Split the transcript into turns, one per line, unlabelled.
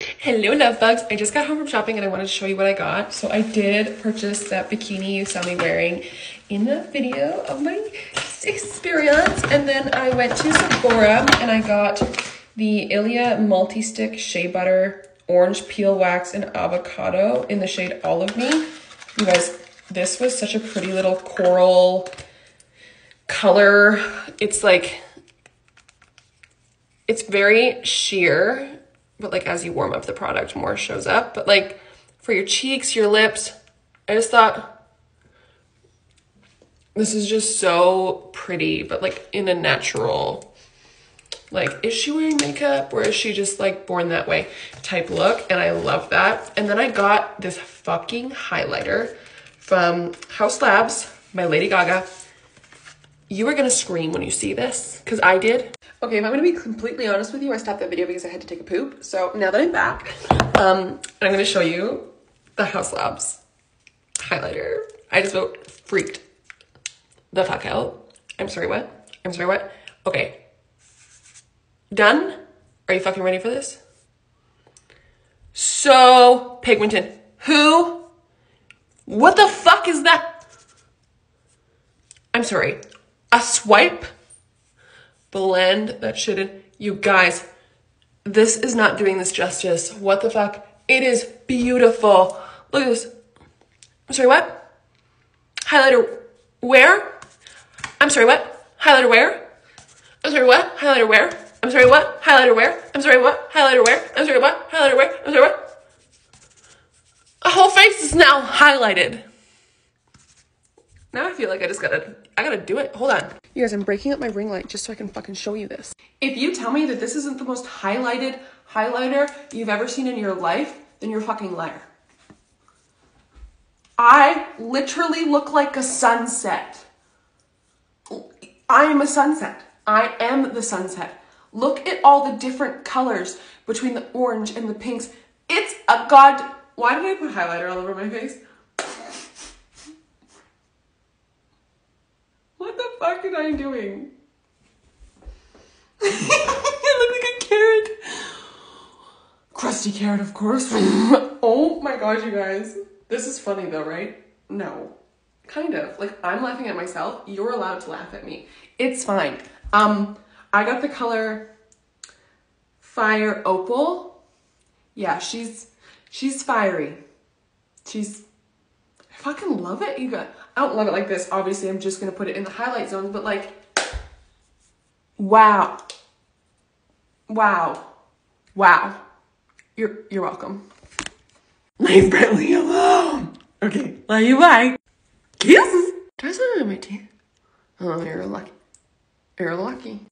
Hello love bugs. I just got home from shopping and I wanted to show you what I got. So I did purchase that bikini you saw me wearing in the video of my experience. And then I went to Sephora and I got the Ilia Multi-Stick Shea Butter Orange Peel Wax and Avocado in the shade All of Me. You guys, this was such a pretty little coral color. It's like, it's very sheer but like as you warm up the product, more shows up. But like for your cheeks, your lips, I just thought this is just so pretty, but like in a natural, like, is she wearing makeup or is she just like born that way type look? And I love that. And then I got this fucking highlighter from Haus Labs by Lady Gaga. You are gonna scream when you see this, because I did. Okay, if I'm gonna be completely honest with you, I stopped that video because I had to take a poop. So now that I'm back, um, I'm gonna show you the Haus Labs highlighter. I just about freaked the fuck out. I'm sorry, what? I'm sorry, what? Okay. Done? Are you fucking ready for this? So pigmented. Who? What the fuck is that? I'm sorry a swipe, blend that shouldn't. You guys, this is not doing this justice. What the fuck? It is beautiful. Look at this. I'm sorry, what? Highlighter where? I'm sorry, what? Highlighter where? I'm sorry, what? Highlighter where? I'm sorry, what? Highlighter where? I'm sorry, what? Highlighter where? I'm sorry, what? Highlighter where? I'm sorry, what? The whole face is now highlighted. Now I feel like I just gotta, I gotta do it. Hold on. You guys, I'm breaking up my ring light just so I can fucking show you this. If you tell me that this isn't the most highlighted highlighter you've ever seen in your life, then you're a fucking liar. I literally look like a sunset. I am a sunset. I am the sunset. Look at all the different colors between the orange and the pinks. It's a god. Why did I put highlighter all over my face? Fuck am I doing? I look like a carrot. Crusty carrot, of course. oh my gosh, you guys. This is funny though, right? No. Kind of. Like, I'm laughing at myself. You're allowed to laugh at me. It's fine. Um, I got the color Fire Opal. Yeah, she's, she's fiery. She's, I fucking love it. You got, I don't love it like this. Obviously, I'm just going to put it in the highlight zones, but like, wow. Wow. Wow. You're, you're welcome. Leave Bradley alone. Okay, love you, bye. Kisses. Do I have something on my teeth? Oh, you're lucky. You're lucky.